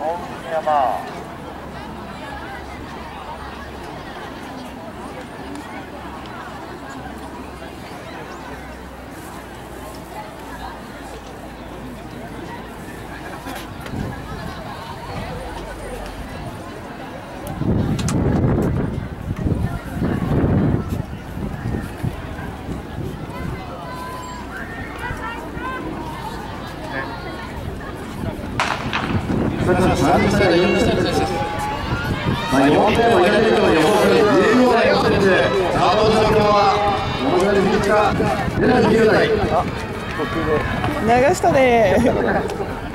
山30歳流したね。